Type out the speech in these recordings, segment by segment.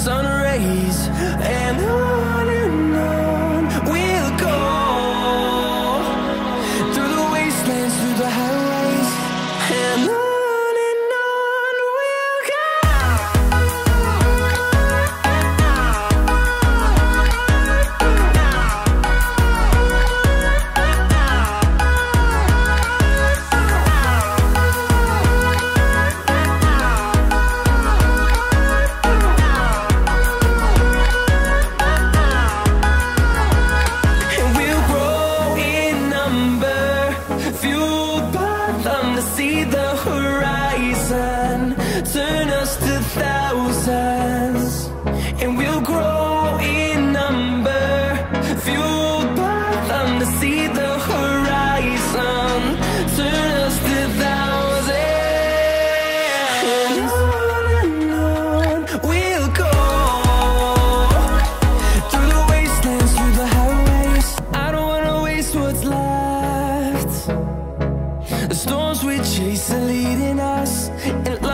Sun horizon, turn us to thousands. And we'll grow in number, fueled by to see the horizon, turn us to thousands. And on and on we'll go. Through the wastelands, through the highways I don't wanna waste what's left The storms we chase are leading us And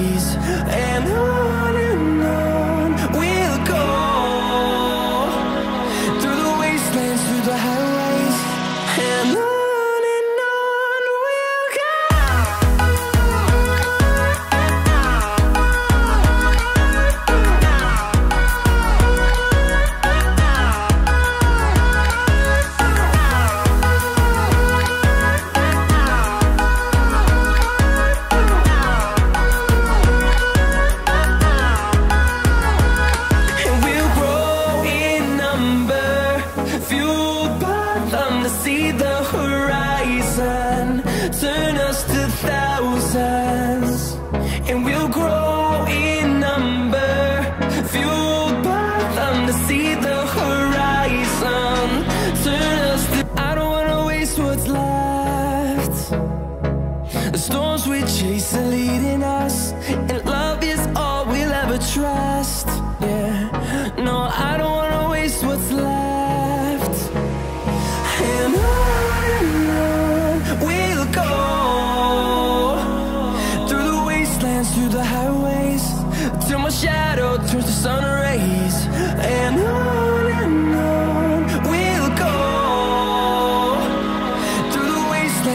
rays. And on fueled by them to see the horizon, turn us to thousands. And we'll grow in number, fueled by them to see the horizon, turn us to. I don't wanna waste what's left. The storms we chase are leading us,